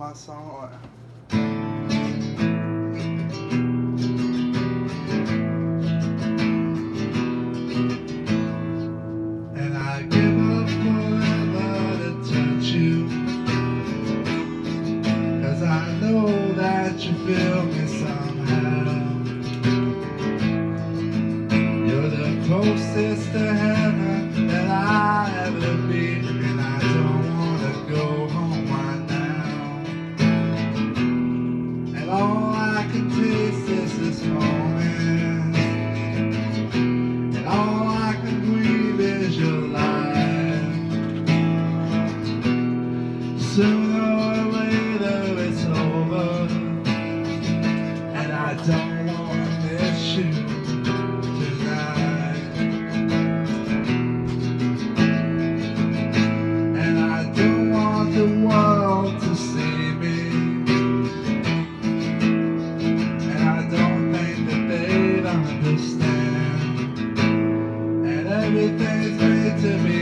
informação, olha. Sooner or later it's over. And I don't you tonight. And I don't want the world to see me. And I don't think that they'd understand. And everything's made to be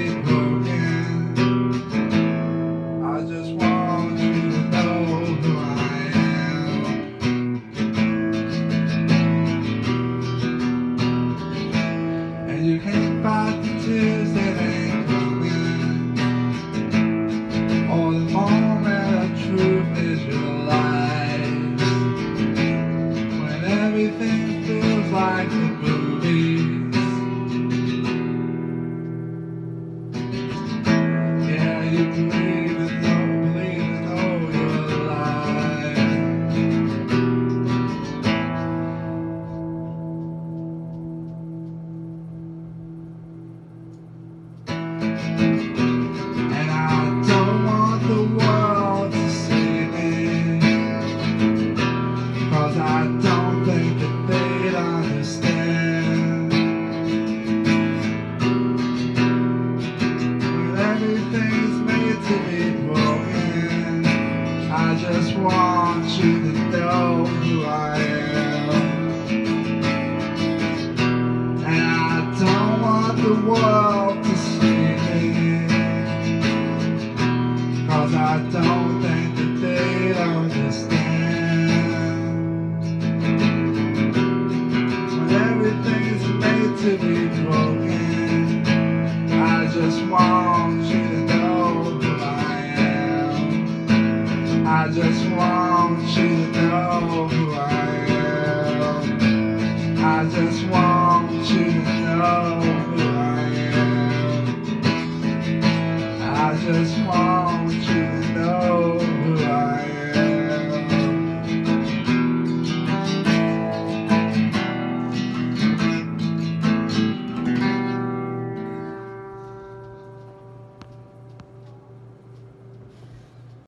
just want you to know who I am. And I don't want the world I just want you to know who I am. I just want you to know who I am. I just want.